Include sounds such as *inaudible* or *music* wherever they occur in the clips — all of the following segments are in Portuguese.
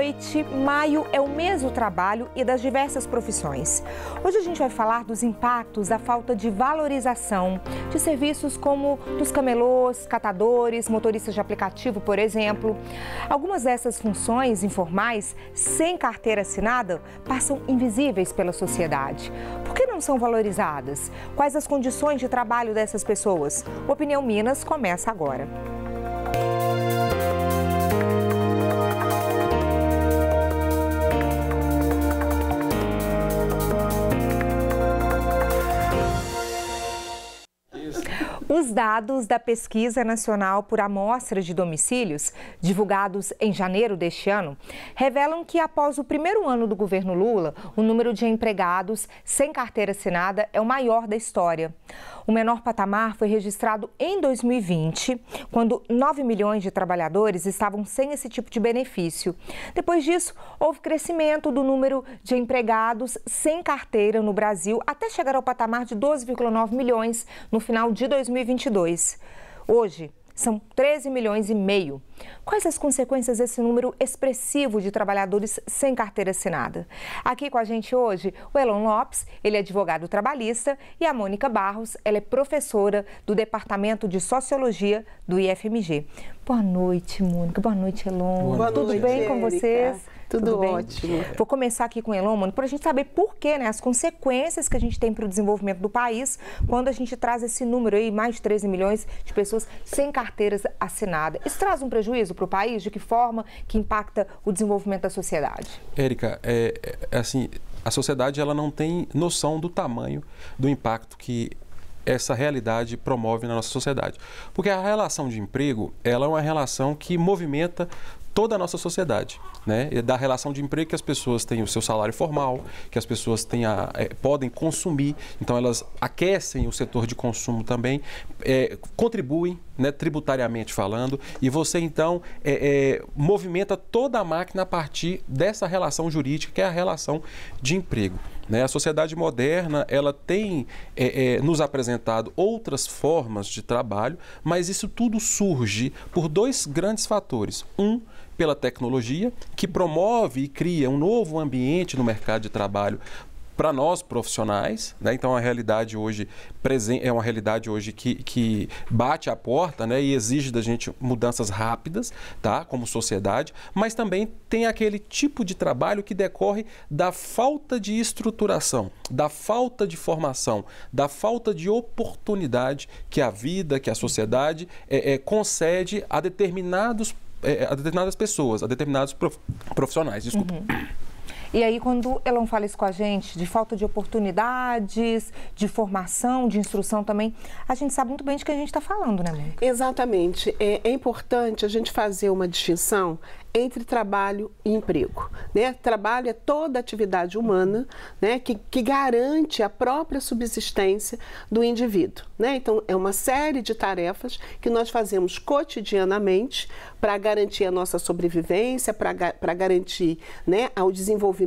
noite. Maio é o mês do trabalho e das diversas profissões. Hoje a gente vai falar dos impactos da falta de valorização de serviços como dos camelôs, catadores, motoristas de aplicativo, por exemplo. Algumas dessas funções informais, sem carteira assinada, passam invisíveis pela sociedade. Por que não são valorizadas? Quais as condições de trabalho dessas pessoas? O Opinião Minas começa agora. Os dados da Pesquisa Nacional por Amostra de Domicílios, divulgados em janeiro deste ano, revelam que após o primeiro ano do governo Lula, o número de empregados sem carteira assinada é o maior da história. O menor patamar foi registrado em 2020, quando 9 milhões de trabalhadores estavam sem esse tipo de benefício. Depois disso, houve crescimento do número de empregados sem carteira no Brasil, até chegar ao patamar de 12,9 milhões no final de 2020. 2022. Hoje, são 13 milhões e meio. Quais as consequências desse número expressivo de trabalhadores sem carteira assinada? Aqui com a gente hoje, o Elon Lopes, ele é advogado trabalhista, e a Mônica Barros, ela é professora do Departamento de Sociologia do IFMG. Boa noite, Mônica. Boa noite, Elon. Boa Tudo noite, bem com Érica. vocês? Tudo, Tudo bem? ótimo. Vou começar aqui com o Elon, Mônica, para a gente saber por quê, né, as consequências que a gente tem para o desenvolvimento do país quando a gente traz esse número aí, mais de 13 milhões de pessoas sem carteiras assinadas. Isso traz um prejuízo para o país? De que forma que impacta o desenvolvimento da sociedade? Érica, é, é, assim, a sociedade ela não tem noção do tamanho do impacto que essa realidade promove na nossa sociedade. Porque a relação de emprego, ela é uma relação que movimenta toda a nossa sociedade, né? Da relação de emprego que as pessoas têm o seu salário formal, que as pessoas têm a, é, podem consumir, então elas aquecem o setor de consumo também, é, contribuem, né, tributariamente falando, e você então é, é, movimenta toda a máquina a partir dessa relação jurídica que é a relação de emprego. Né? A sociedade moderna ela tem é, é, nos apresentado outras formas de trabalho, mas isso tudo surge por dois grandes fatores. Um, pela tecnologia, que promove e cria um novo ambiente no mercado de trabalho para nós profissionais, né? Então a realidade hoje é uma realidade hoje que, que bate a porta, né? E exige da gente mudanças rápidas, tá? Como sociedade, mas também tem aquele tipo de trabalho que decorre da falta de estruturação, da falta de formação, da falta de oportunidade que a vida, que a sociedade é, é, concede a determinados é, a determinadas pessoas, a determinados profissionais. Desculpa. Uhum. E aí, quando Elon fala isso com a gente, de falta de oportunidades, de formação, de instrução também, a gente sabe muito bem de que a gente está falando, né, Mônica? Exatamente. É, é importante a gente fazer uma distinção entre trabalho e emprego. Né? Trabalho é toda atividade humana né, que, que garante a própria subsistência do indivíduo. Né? Então, é uma série de tarefas que nós fazemos cotidianamente para garantir a nossa sobrevivência, para garantir né, o desenvolvimento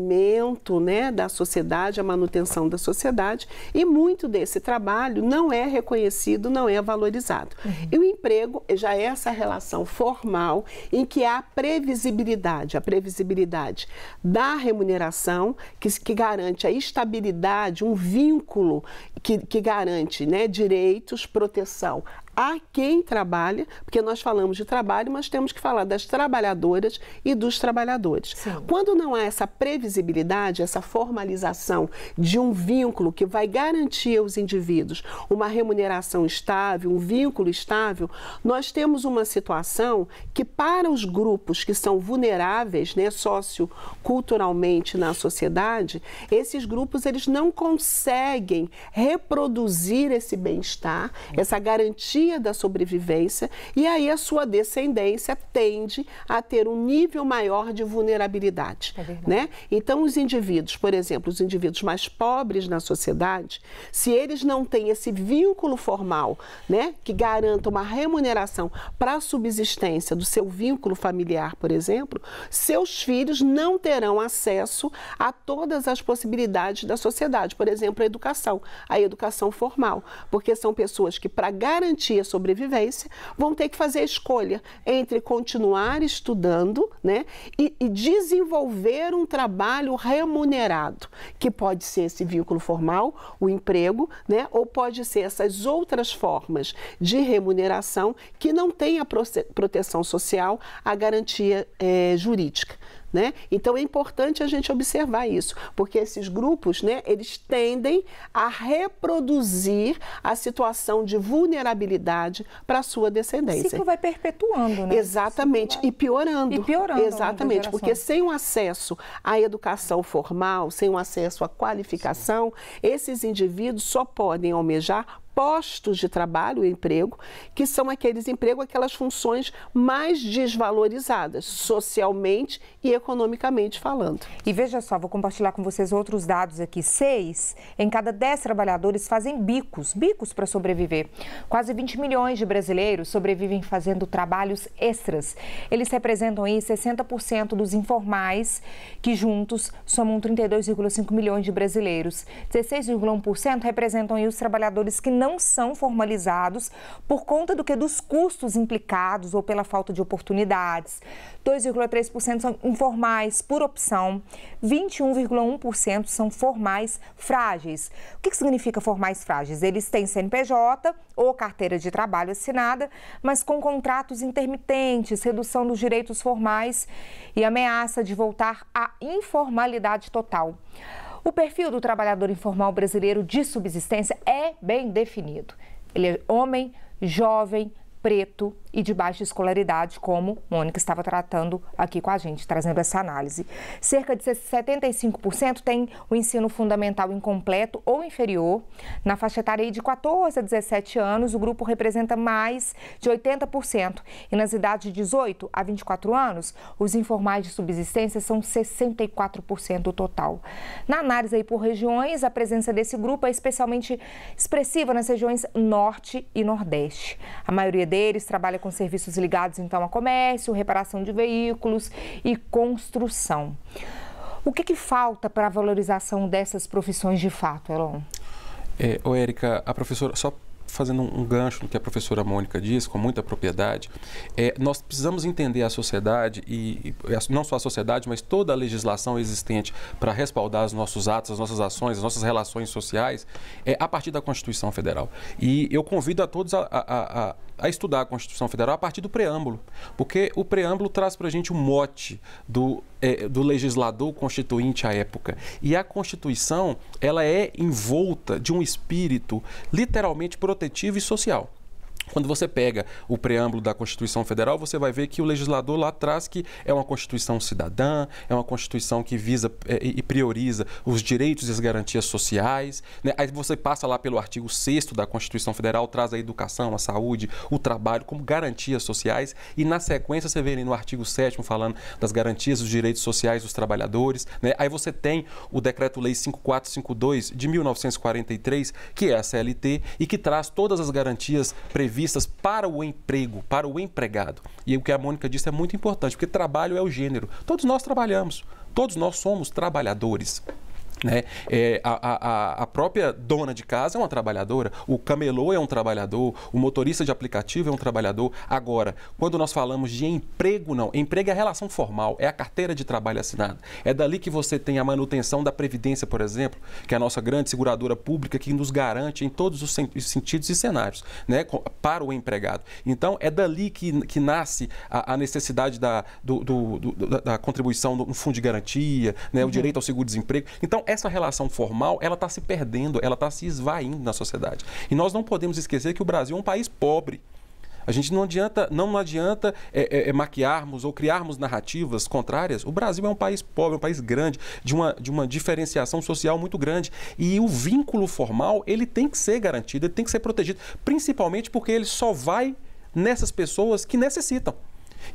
né, da sociedade, a manutenção da sociedade. E muito desse trabalho não é reconhecido, não é valorizado. Uhum. E o emprego já é essa relação formal em que há previsibilidade, a previsibilidade da remuneração, que, que garante a estabilidade, um vínculo que, que garante né, direitos, proteção a quem trabalha, porque nós falamos de trabalho, mas temos que falar das trabalhadoras e dos trabalhadores. Sim. Quando não há essa previsibilidade, essa formalização de um vínculo que vai garantir aos indivíduos uma remuneração estável, um vínculo estável, nós temos uma situação que para os grupos que são vulneráveis, né, socioculturalmente na sociedade, esses grupos eles não conseguem reproduzir esse bem-estar, essa garantia garantia da sobrevivência e aí a sua descendência tende a ter um nível maior de vulnerabilidade. É né? Então, os indivíduos, por exemplo, os indivíduos mais pobres na sociedade, se eles não têm esse vínculo formal né, que garanta uma remuneração para a subsistência do seu vínculo familiar, por exemplo, seus filhos não terão acesso a todas as possibilidades da sociedade, por exemplo, a educação, a educação formal, porque são pessoas que, para garantir garantir a sobrevivência, vão ter que fazer a escolha entre continuar estudando né, e, e desenvolver um trabalho remunerado, que pode ser esse vínculo formal, o emprego, né, ou pode ser essas outras formas de remuneração que não têm a proteção social, a garantia é, jurídica. Né? Então é importante a gente observar isso, porque esses grupos, né, eles tendem a reproduzir a situação de vulnerabilidade para a sua descendência. O ciclo vai perpetuando, né? Exatamente, vai... e piorando. E piorando. Exatamente, porque sem o acesso à educação formal, sem o acesso à qualificação, Sim. esses indivíduos só podem almejar postos de trabalho, emprego, que são aqueles empregos, aquelas funções mais desvalorizadas, socialmente e economicamente falando. E veja só, vou compartilhar com vocês outros dados aqui. Seis em cada dez trabalhadores fazem bicos, bicos para sobreviver. Quase 20 milhões de brasileiros sobrevivem fazendo trabalhos extras. Eles representam aí 60% dos informais, que juntos somam 32,5 milhões de brasileiros. 16,1% representam aí os trabalhadores que não não são formalizados por conta do que dos custos implicados ou pela falta de oportunidades. 2,3% são informais por opção, 21,1% são formais frágeis. O que significa formais frágeis? Eles têm CNPJ ou carteira de trabalho assinada, mas com contratos intermitentes, redução dos direitos formais e ameaça de voltar à informalidade total. O perfil do trabalhador informal brasileiro de subsistência é bem definido. Ele é homem, jovem, preto e de baixa escolaridade, como Mônica estava tratando aqui com a gente, trazendo essa análise. Cerca de 75% tem o ensino fundamental incompleto ou inferior. Na faixa etária de 14 a 17 anos, o grupo representa mais de 80%. E nas idades de 18 a 24 anos, os informais de subsistência são 64% do total. Na análise aí por regiões, a presença desse grupo é especialmente expressiva nas regiões Norte e Nordeste. A maioria deles trabalha com serviços ligados então a comércio, reparação de veículos e construção. O que, que falta para a valorização dessas profissões de fato, Elon? É, ô, Érica, a professora, só fazendo um gancho no que a professora Mônica diz, com muita propriedade, é, nós precisamos entender a sociedade, e, e não só a sociedade, mas toda a legislação existente para respaldar os nossos atos, as nossas ações, as nossas relações sociais, é, a partir da Constituição Federal. E eu convido a todos a, a, a a estudar a Constituição Federal a partir do preâmbulo, porque o preâmbulo traz para a gente o um mote do, é, do legislador constituinte à época. E a Constituição ela é envolta de um espírito literalmente protetivo e social. Quando você pega o preâmbulo da Constituição Federal, você vai ver que o legislador lá traz que é uma Constituição cidadã, é uma Constituição que visa é, e prioriza os direitos e as garantias sociais. Né? Aí você passa lá pelo artigo 6 da Constituição Federal, traz a educação, a saúde, o trabalho como garantias sociais. E na sequência você vê ali no artigo 7 falando das garantias dos direitos sociais dos trabalhadores. Né? Aí você tem o Decreto-Lei 5452 de 1943, que é a CLT, e que traz todas as garantias previstas previstas para o emprego, para o empregado. E o que a Mônica disse é muito importante, porque trabalho é o gênero. Todos nós trabalhamos, todos nós somos trabalhadores. Né? É, a, a, a, própria dona de casa é uma trabalhadora, o camelô é um trabalhador, o motorista de aplicativo é um trabalhador. Agora, quando nós falamos de emprego, não. Emprego é a relação formal, é a carteira de trabalho assinada. É dali que você tem a manutenção da Previdência, por exemplo, que é a nossa grande seguradora pública que nos garante em todos os sentidos e cenários né? para o empregado. Então, é dali que, que nasce a, a necessidade da, do, do, do, da contribuição no fundo de garantia, né? o uhum. direito ao seguro-desemprego. Então, essa relação formal, ela está se perdendo, ela está se esvaindo na sociedade. E nós não podemos esquecer que o Brasil é um país pobre. A gente não adianta, não adianta é, é, é, maquiarmos ou criarmos narrativas contrárias. O Brasil é um país pobre, é um país grande, de uma, de uma diferenciação social muito grande. E o vínculo formal, ele tem que ser garantido, ele tem que ser protegido, principalmente porque ele só vai nessas pessoas que necessitam.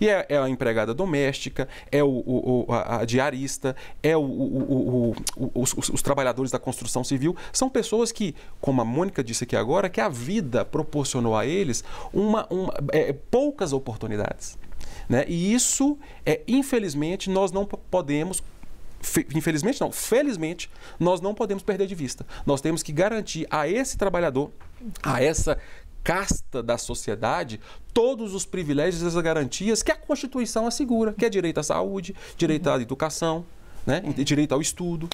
E é, é a empregada doméstica, é o, o, a, a, diarista, é o, os, os, os, trabalhadores da construção civil. São pessoas que, como a Mônica disse aqui agora, que a vida proporcionou a eles uma, uma é, poucas oportunidades. Né? E isso, é, infelizmente, nós não podemos infelizmente não, felizmente, nós não podemos perder de vista. Nós temos que garantir a esse trabalhador, a essa casta da sociedade todos os privilégios e as garantias que a Constituição assegura, que é direito à saúde, direito à educação, né? direito ao estudo.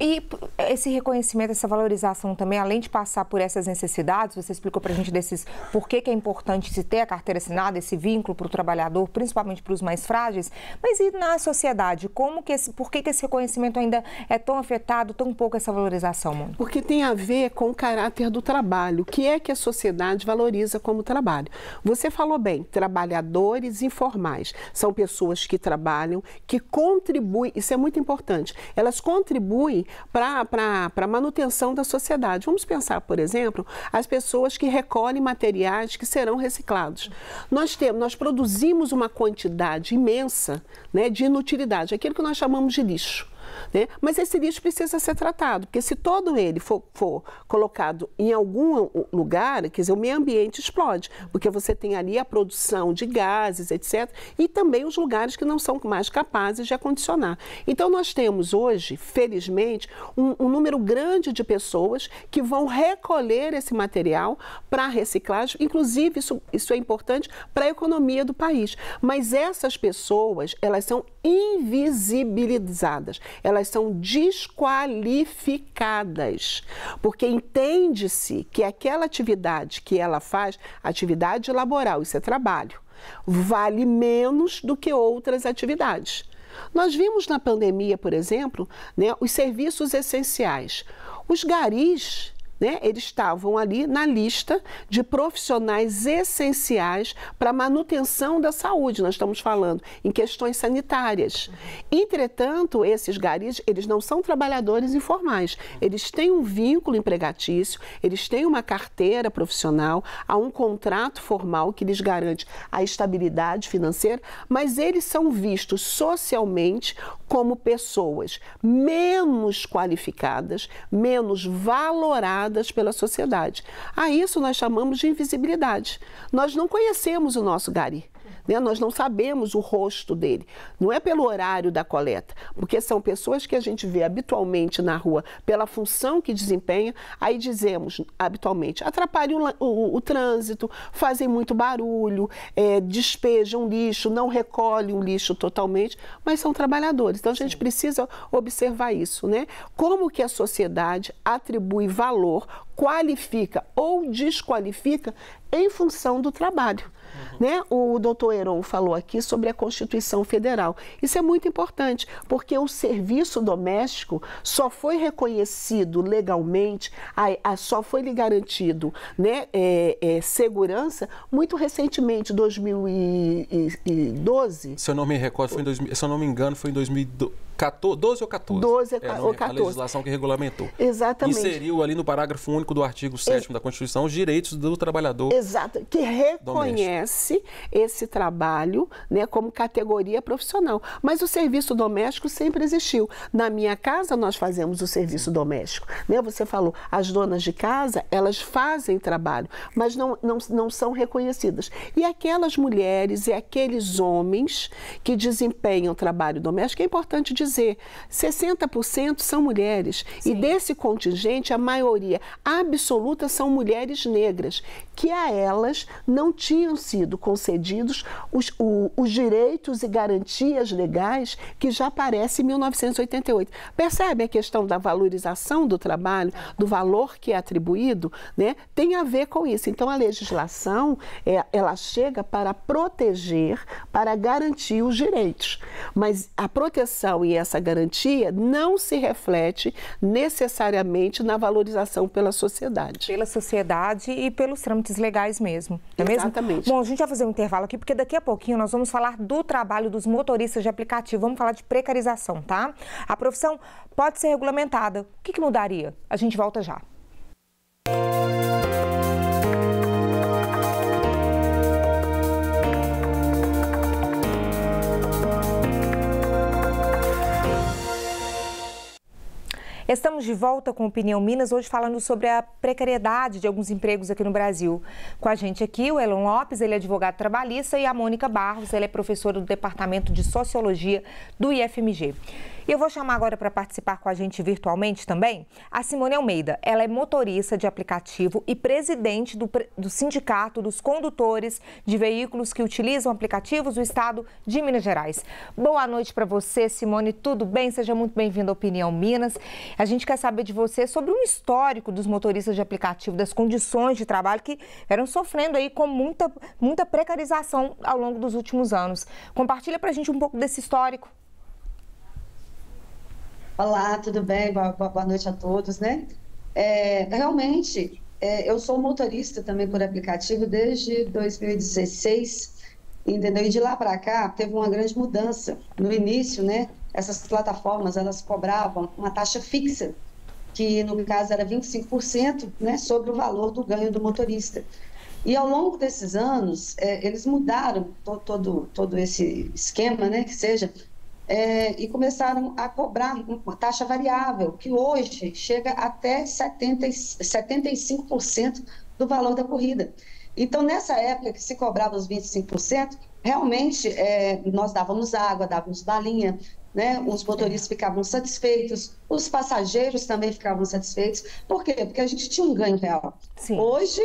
E esse reconhecimento, essa valorização também, além de passar por essas necessidades, você explicou para a gente desses por que, que é importante se ter a carteira assinada, esse vínculo para o trabalhador, principalmente para os mais frágeis, mas e na sociedade? Como que esse, por que, que esse reconhecimento ainda é tão afetado, tão pouco essa valorização? Porque tem a ver com o caráter do trabalho. O que é que a sociedade valoriza como trabalho? Você falou bem, trabalhadores informais. São pessoas que trabalham, que contribuem, isso é muito importante, elas contribuem para a manutenção da sociedade. Vamos pensar, por exemplo, as pessoas que recolhem materiais que serão reciclados. Nós temos, nós produzimos uma quantidade imensa né, de inutilidade, aquilo que nós chamamos de lixo. Né? Mas esse lixo precisa ser tratado, porque se todo ele for, for, colocado em algum lugar, quer dizer, o meio ambiente explode, porque você tem ali a produção de gases, etc., e também os lugares que não são mais capazes de acondicionar. Então, nós temos hoje, felizmente, um, um número grande de pessoas que vão recolher esse material para reciclagem, inclusive isso, isso é importante para a economia do país. Mas essas pessoas, elas são invisibilizadas elas são desqualificadas, porque entende-se que aquela atividade que ela faz, atividade laboral, isso é trabalho, vale menos do que outras atividades. Nós vimos na pandemia, por exemplo, né, os serviços essenciais. Os garis né, eles estavam ali na lista de profissionais essenciais para manutenção da saúde. Nós estamos falando em questões sanitárias. Entretanto, esses garis, eles não são trabalhadores informais. Eles têm um vínculo empregatício, eles têm uma carteira profissional, há um contrato formal que lhes garante a estabilidade financeira, mas eles são vistos socialmente como pessoas menos qualificadas, menos valoradas pela sociedade. A isso nós chamamos de invisibilidade. Nós não conhecemos o nosso gari. Né? Nós não sabemos o rosto dele. Não é pelo horário da coleta, porque são pessoas que a gente vê habitualmente na rua pela função que desempenha. Aí dizemos habitualmente atrapalham o, o, o trânsito, fazem muito barulho, é, despejam lixo, não recolhem o lixo totalmente, mas são trabalhadores. Então a gente Sim. precisa observar isso, né? Como que a sociedade atribui valor, qualifica ou desqualifica em função do trabalho. Né? O doutor Heron falou aqui sobre a Constituição Federal. Isso é muito importante, porque o serviço doméstico só foi reconhecido legalmente, a, a, só foi lhe garantido né, é, é, segurança muito recentemente, 2012. Se eu não me recordo, foi em 2000, se eu não me engano, foi em 2012. 12 ou 14? 12 é, ou 14. A legislação que regulamentou. Exatamente. Inseriu ali no parágrafo único do artigo 7 da Constituição os direitos do trabalhador. Exato, que reconhece doméstico. esse trabalho né, como categoria profissional. Mas o serviço doméstico sempre existiu. Na minha casa, nós fazemos o serviço doméstico. Né? Você falou, as donas de casa, elas fazem trabalho, mas não, não, não são reconhecidas. E aquelas mulheres e aqueles homens que desempenham trabalho doméstico, é importante dizer dizer, 60% são mulheres. Sim. E desse contingente, a maioria absoluta são mulheres negras, que a elas não tinham sido concedidos os, o, os direitos e garantias legais que já aparece em 1988. Percebe a questão da valorização do trabalho, do valor que é atribuído? Né? Tem a ver com isso. Então, a legislação, é, ela chega para proteger, para garantir os direitos. Mas a proteção e essa garantia não se reflete necessariamente na valorização pela sociedade. Pela sociedade e pelos trâmites legais mesmo. É Exatamente. Mesmo? Bom, a gente vai fazer um intervalo aqui, porque daqui a pouquinho nós vamos falar do trabalho dos motoristas de aplicativo. Vamos falar de precarização, tá? A profissão pode ser regulamentada. O que, que mudaria? A gente volta já. Estamos de volta com Opinião Minas, hoje falando sobre a precariedade de alguns empregos aqui no Brasil. Com a gente aqui o Elon Lopes, ele é advogado trabalhista, e a Mônica Barros, ela é professora do Departamento de Sociologia do IFMG. E eu vou chamar agora para participar com a gente virtualmente também a Simone Almeida. Ela é motorista de aplicativo e presidente do, do Sindicato dos Condutores de Veículos que Utilizam Aplicativos do Estado de Minas Gerais. Boa noite para você, Simone. Tudo bem? Seja muito bem-vindo à Opinião Minas. A gente quer saber de você sobre um histórico dos motoristas de aplicativo, das condições de trabalho que eram sofrendo aí com muita, muita precarização ao longo dos últimos anos. Compartilha para a gente um pouco desse histórico. Olá, tudo bem? Boa, boa noite a todos, né? É, realmente, é, eu sou motorista também por aplicativo desde 2016, entendeu? E de lá para cá teve uma grande mudança. No início, né? Essas plataformas elas cobravam uma taxa fixa, que no caso era 25%, né? Sobre o valor do ganho do motorista. E ao longo desses anos, é, eles mudaram to, todo, todo esse esquema, né? Que seja é, e começaram a cobrar uma taxa variável, que hoje chega até 70, 75% do valor da corrida. Então, nessa época que se cobrava os 25%, realmente é, nós dávamos água, dávamos balinha, né? os motoristas ficavam satisfeitos, os passageiros também ficavam satisfeitos. Por quê? Porque a gente tinha um ganho real. Sim. Hoje,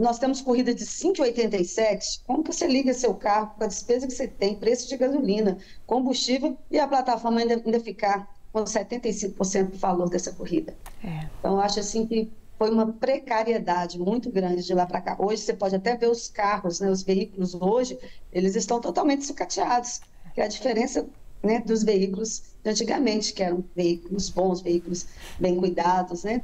nós temos corrida de 5,87. Como que você liga seu carro com a despesa que você tem, preço de gasolina, combustível e a plataforma ainda, ainda ficar com 75% do valor dessa corrida? É. Então, eu acho assim que foi uma precariedade muito grande de lá para cá. Hoje você pode até ver os carros, né, os veículos hoje, eles estão totalmente sucateados, que é a diferença né, dos veículos de antigamente, que eram veículos bons, veículos bem cuidados, né?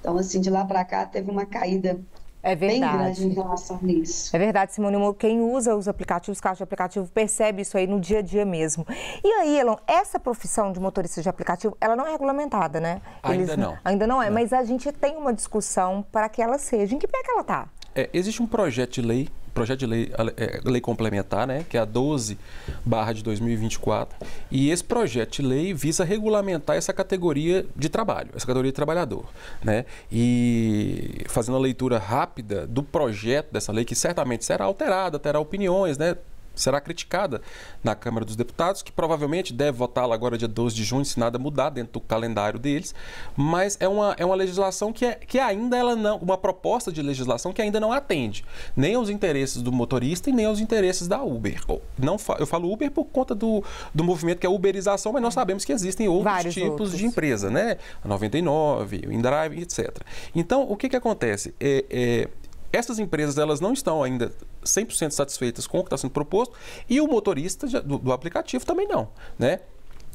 Então, assim, de lá para cá teve uma caída é verdade. bem grande em relação a isso. É verdade, Simone. Quem usa os aplicativos, carros de aplicativo, percebe isso aí no dia a dia mesmo. E aí, Elon, essa profissão de motorista de aplicativo, ela não é regulamentada, né? Eles, ainda não. Ainda não é, não. mas a gente tem uma discussão para que ela seja. Em que pé que ela está? É, existe um projeto de lei projeto de lei, é, lei complementar, né, que é a 12 barra de 2024, e esse projeto de lei visa regulamentar essa categoria de trabalho, essa categoria de trabalhador, né? E fazendo a leitura rápida do projeto dessa lei, que certamente será alterada, terá opiniões, né? Será criticada na Câmara dos Deputados, que provavelmente deve votá-la agora dia 12 de junho, se nada mudar dentro do calendário deles. Mas é uma, é uma legislação que, é, que ainda ela não. uma proposta de legislação que ainda não atende nem aos interesses do motorista e nem aos interesses da Uber. Não, eu falo Uber por conta do, do movimento que é a uberização, mas nós sabemos que existem outros Vários tipos outros. de empresa, né? A 99, o InDrive, etc. Então, o que, que acontece? É, é, essas empresas elas não estão ainda 100% satisfeitas com o que está sendo proposto e o motorista do, do aplicativo também não, né?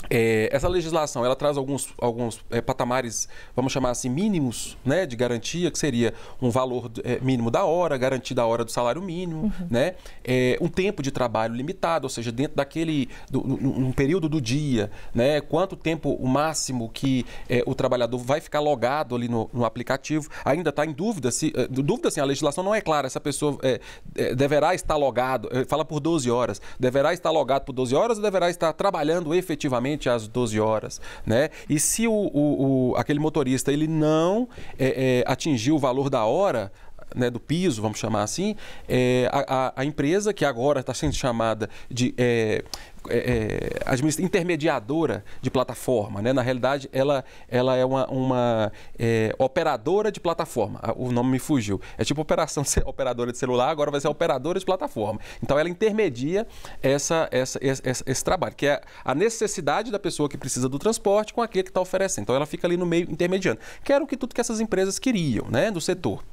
É, essa legislação ela traz alguns, alguns é, patamares, vamos chamar assim, mínimos né, de garantia, que seria um valor é, mínimo da hora, garantida a hora do salário mínimo, uhum. né, é, um tempo de trabalho limitado, ou seja, dentro daquele, do, num período do dia, né, quanto tempo o máximo que é, o trabalhador vai ficar logado ali no, no aplicativo. Ainda está em dúvida se, é, dúvida assim, a legislação não é clara, essa pessoa deverá estar logado, fala por 12 horas, deverá estar logado por 12 horas ou deverá estar trabalhando efetivamente às 12 horas, né? E se o, o, o aquele motorista ele não é, é, atingiu o valor da hora, né, do piso, vamos chamar assim, é, a, a, empresa que agora está sendo chamada de é, é, é intermediadora de plataforma. Né? Na realidade, ela, ela é uma, uma é, operadora de plataforma. O nome me fugiu. É tipo operação *laughs* operadora de celular, agora vai ser operadora de plataforma. Então, ela intermedia essa, essa, esse, esse trabalho, que é a necessidade da pessoa que precisa do transporte com aquele que está oferecendo. Então, ela fica ali no meio intermediando. Que era o que tudo que essas empresas queriam né, do setor.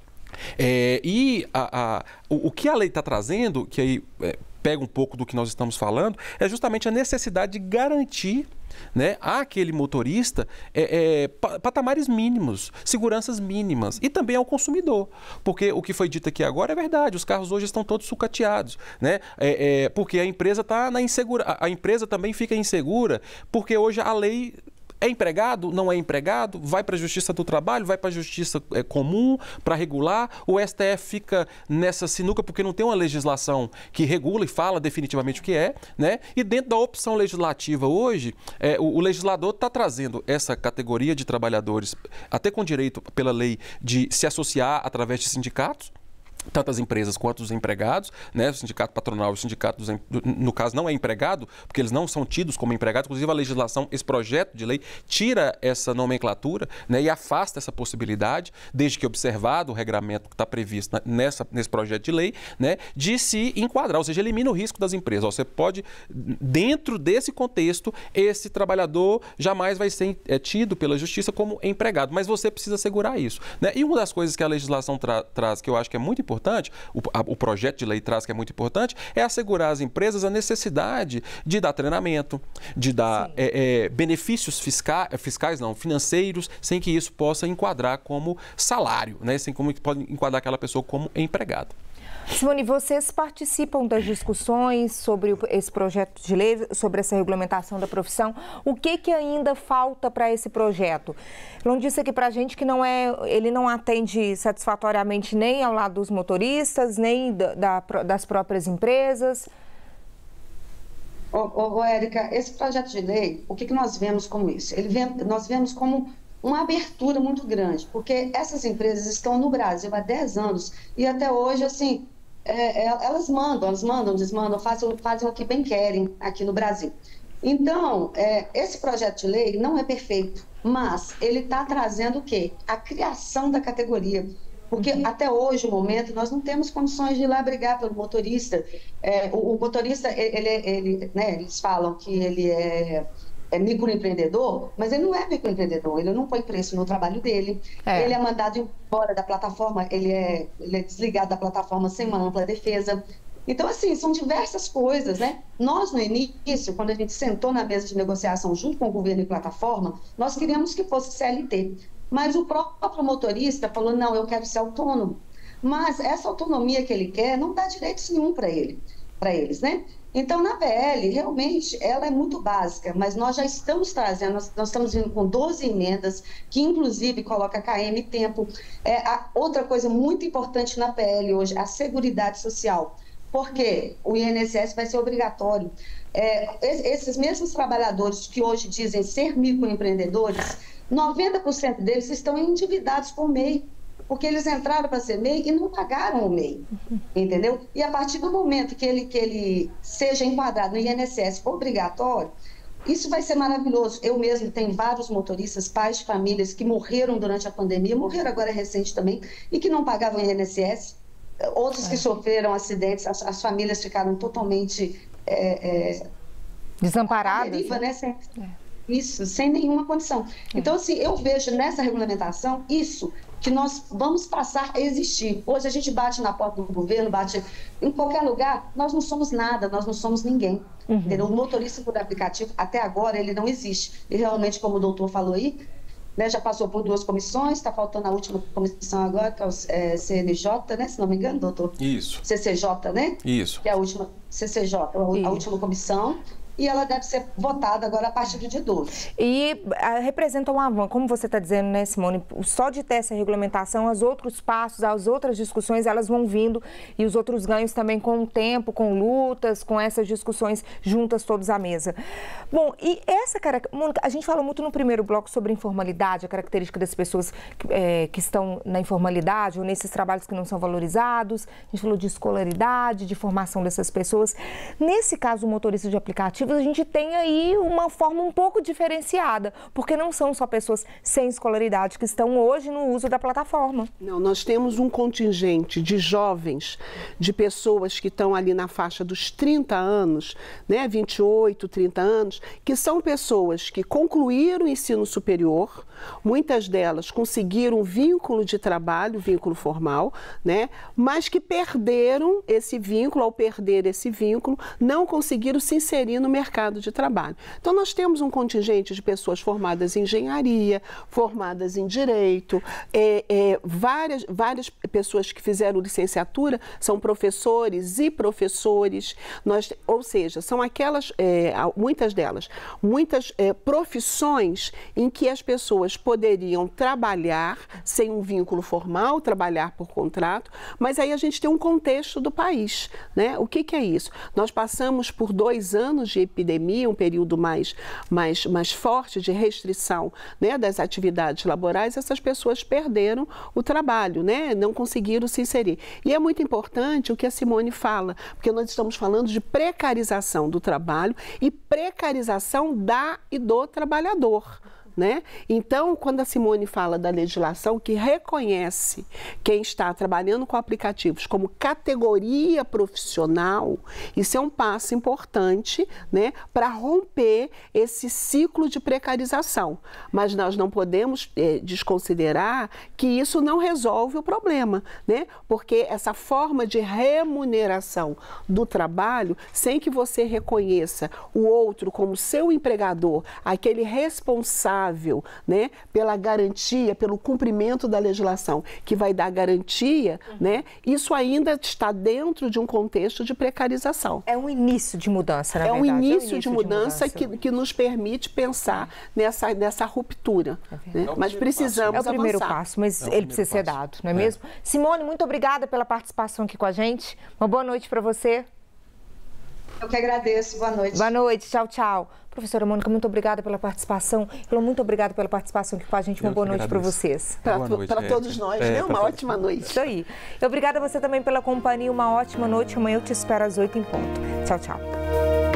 É, e a, a, o, o, que a lei está trazendo, que aí é, pega um pouco do que nós estamos falando, é justamente a necessidade de garantir né, àquele motorista é, é, patamares mínimos, seguranças mínimas e também ao consumidor. Porque o que foi dito aqui agora é verdade, os carros hoje estão todos sucateados, né? É, é porque a empresa está na insegura, a empresa também fica insegura, porque hoje a lei é empregado? Não é empregado? Vai para a Justiça do Trabalho? Vai para a Justiça é, Comum para regular? O STF fica nessa sinuca porque não tem uma legislação que regula e fala definitivamente o que é, né? E dentro da opção legislativa hoje, é, o, o legislador está trazendo essa categoria de trabalhadores, até com direito pela lei de se associar através de sindicatos, tanto as empresas quanto os empregados, né? O sindicato patronal o sindicato, dos, no caso, não é empregado, porque eles não são tidos como empregados. Inclusive, a legislação, esse projeto de lei, tira essa nomenclatura né? e afasta essa possibilidade, desde que observado o regramento que está previsto nessa, nesse projeto de lei, né? de se enquadrar, ou seja, elimina o risco das empresas. Você pode, dentro desse contexto, esse trabalhador jamais vai ser é, tido pela justiça como empregado, mas você precisa assegurar isso. Né? E uma das coisas que a legislação tra traz, que eu acho que é muito importante, o, a, o projeto de lei traz que é muito importante, é assegurar às empresas a necessidade de dar treinamento, de dar é, é, benefícios fiscais, fiscais, não, financeiros, sem que isso possa enquadrar como salário, né? sem como pode enquadrar aquela pessoa como empregado. Simone, vocês participam das discussões sobre esse projeto de lei, sobre essa regulamentação da profissão. O que, que ainda falta para esse projeto? Não disse aqui para a gente que não é, ele não atende satisfatoriamente nem ao lado dos motoristas, nem da, da, das próprias empresas. Ô, ô, Érica, esse projeto de lei, o que, que nós vemos como isso? Ele vem, nós vemos como uma abertura muito grande, porque essas empresas estão no Brasil há 10 anos e até hoje, assim, é, é, elas mandam, elas mandam, desmandam, fazem, fazem o que bem querem aqui no Brasil. Então, é, esse projeto de lei não é perfeito, mas ele está trazendo o quê? A criação da categoria. Porque uhum. até hoje, o momento, nós não temos condições de ir lá brigar pelo motorista. É, o, o, motorista, ele, ele, né, eles falam que ele é é microempreendedor, mas ele não é microempreendedor, ele não põe preço no trabalho dele, é. ele é mandado embora da plataforma, ele é, ele é desligado da plataforma sem uma ampla defesa. Então, assim, são diversas coisas, né? Nós, no início, quando a gente sentou na mesa de negociação junto com o governo e plataforma, nós queríamos que fosse CLT. Mas o próprio motorista falou, não, eu quero ser autônomo. Mas essa autonomia que ele quer não dá direitos nenhum para ele, para eles, né? Então, na PL, realmente, ela é muito básica, mas nós já estamos trazendo, nós, nós estamos vindo com 12 emendas, que inclusive coloca KM tempo. É, a, outra coisa muito importante na PL hoje, a Seguridade Social. Porque o INSS vai ser obrigatório. É, esses mesmos trabalhadores que hoje dizem ser microempreendedores, 90% deles estão endividados por MEI porque eles entraram para ser MEI e não pagaram o MEI, entendeu? E a partir do momento que ele, que ele seja enquadrado no INSS obrigatório, isso vai ser maravilhoso. Eu mesmo tenho vários motoristas, pais de famílias que morreram durante a pandemia, morreram agora recente também, e que não pagavam INSS. Outros é. que sofreram acidentes, as, as famílias ficaram totalmente é, é, desamparadas. Deriva, né? Sem, é. Isso, sem nenhuma condição. É. Então, assim, eu vejo nessa regulamentação isso que nós vamos passar a existir. Hoje a gente bate na porta do governo, bate em qualquer lugar, nós não somos nada, nós não somos ninguém. Uhum. O motorista por aplicativo, até agora, ele não existe. E realmente, como o doutor falou aí, né, já passou por duas comissões, está faltando a última comissão agora, que é o é, CNJ, né, se não me engano, doutor? Isso. CCJ, né? Isso. Que é a última, CCJ, a, a última comissão e ela deve ser votada agora a partir dia 12. E a, ah, representa um avanço, como você está dizendo, né, Simone? Só de ter essa regulamentação, os outros passos, as outras discussões, elas vão vindo e os outros ganhos também com o tempo, com lutas, com essas discussões juntas todos à mesa. Bom, e essa Mônica, a gente falou muito no primeiro bloco sobre informalidade, a característica das pessoas é, que estão na informalidade ou nesses trabalhos que não são valorizados. A gente falou de escolaridade, de formação dessas pessoas. Nesse caso, o motorista de aplicativo a gente tem aí uma forma um pouco diferenciada, porque não são só pessoas sem escolaridade que estão hoje no uso da plataforma. Não, nós temos um contingente de jovens, de pessoas que estão ali na faixa dos 30 anos, né, 28, 30 anos, que são pessoas que concluíram o ensino superior, muitas delas conseguiram um vínculo de trabalho, vínculo formal, né, mas que perderam esse vínculo, ao perder esse vínculo, não conseguiram se inserir no mercado de trabalho. Então, nós temos um contingente de pessoas formadas em engenharia, formadas em direito, é, é, várias, várias pessoas que fizeram licenciatura são professores e professores, nós, ou seja, são aquelas, é, muitas delas, muitas é, profissões em que as pessoas poderiam trabalhar sem um vínculo formal, trabalhar por contrato, mas aí a gente tem um contexto do país. Né? O que, que é isso? Nós passamos por dois anos de de epidemia, um período mais, mais, mais forte de restrição né, das atividades laborais, essas pessoas perderam o trabalho, né, não conseguiram se inserir. E é muito importante o que a Simone fala, porque nós estamos falando de precarização do trabalho e precarização da e do trabalhador. Né? Então, quando a Simone fala da legislação que reconhece quem está trabalhando com aplicativos como categoria profissional, isso é um passo importante né, para romper esse ciclo de precarização. Mas nós não podemos é, desconsiderar que isso não resolve o problema, né? porque essa forma de remuneração do trabalho, sem que você reconheça o outro como seu empregador, aquele responsável responsável né, pela garantia, pelo cumprimento da legislação, que vai dar garantia, uhum. né, isso ainda está dentro de um contexto de precarização. É um início de mudança, na é verdade. Um início é um início de mudança, de mudança. Que, que nos permite pensar nessa, nessa ruptura. É né? é mas precisamos É o primeiro avançar. passo, mas é ele precisa passo. ser dado, não é, é, mesmo? Simone, muito obrigada pela participação aqui com a gente. Uma boa noite para você. Eu que agradeço. Boa noite. Boa noite. Tchau, tchau. Professora Mônica, muito obrigada pela participação. Muito obrigada pela participação aqui com a gente. Uma Eu boa noite para vocês. Para é, todos nós, é, né? Uma ótima noite. Isso aí. E obrigada a você também pela companhia. Uma ótima noite. Amanhã eu te espero às oito em ponto. Tchau, tchau.